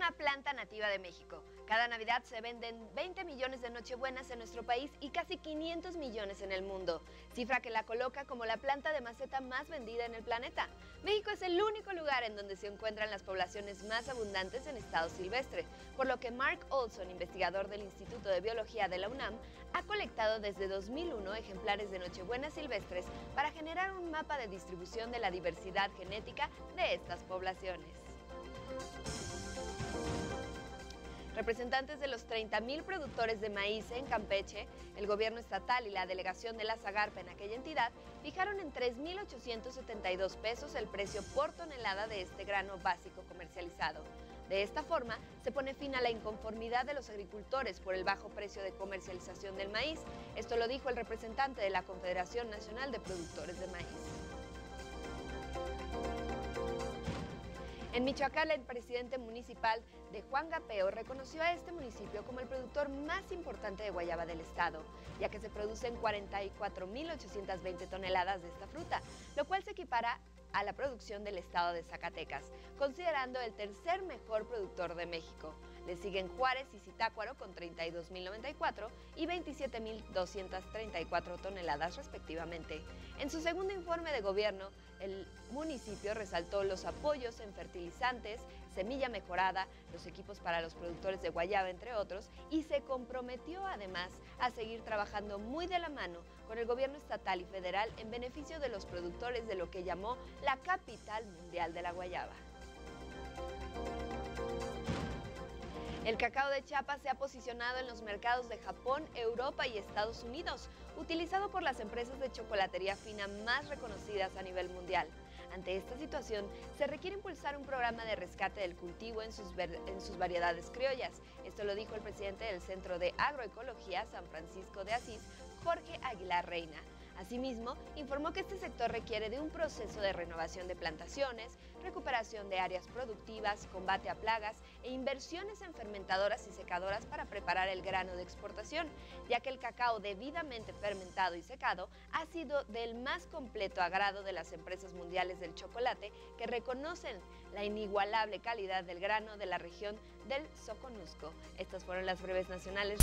una planta nativa de México. Cada Navidad se venden 20 millones de Nochebuenas en nuestro país y casi 500 millones en el mundo, cifra que la coloca como la planta de maceta más vendida en el planeta. México es el único lugar en donde se encuentran las poblaciones más abundantes en estado silvestre, por lo que Mark Olson, investigador del Instituto de Biología de la UNAM, ha colectado desde 2001 ejemplares de Nochebuenas silvestres para generar un mapa de distribución de la diversidad genética de estas poblaciones. Representantes de los 30.000 productores de maíz en Campeche, el gobierno estatal y la delegación de la Zagarpa en aquella entidad fijaron en 3.872 pesos el precio por tonelada de este grano básico comercializado. De esta forma, se pone fin a la inconformidad de los agricultores por el bajo precio de comercialización del maíz. Esto lo dijo el representante de la Confederación Nacional de Productores de Maíz. En Michoacán, el presidente municipal de Juan Gapeo reconoció a este municipio como el productor más importante de guayaba del estado, ya que se producen 44.820 toneladas de esta fruta, lo cual se equipara a la producción del estado de Zacatecas, considerando el tercer mejor productor de México. Le siguen Juárez y Zitácuaro con 32.094 y 27.234 toneladas respectivamente. En su segundo informe de gobierno, el municipio resaltó los apoyos en fertilizantes, semilla mejorada, los equipos para los productores de guayaba, entre otros, y se comprometió además a seguir trabajando muy de la mano con el gobierno estatal y federal en beneficio de los productores de lo que llamó la capital mundial de la guayaba. El cacao de Chiapas se ha posicionado en los mercados de Japón, Europa y Estados Unidos, utilizado por las empresas de chocolatería fina más reconocidas a nivel mundial. Ante esta situación, se requiere impulsar un programa de rescate del cultivo en sus, en sus variedades criollas. Esto lo dijo el presidente del Centro de Agroecología San Francisco de Asís, Jorge Aguilar Reina. Asimismo, informó que este sector requiere de un proceso de renovación de plantaciones, recuperación de áreas productivas, combate a plagas e inversiones en fermentadoras y secadoras para preparar el grano de exportación, ya que el cacao debidamente fermentado y secado ha sido del más completo agrado de las empresas mundiales del chocolate que reconocen la inigualable calidad del grano de la región del Soconusco. Estas fueron las breves nacionales.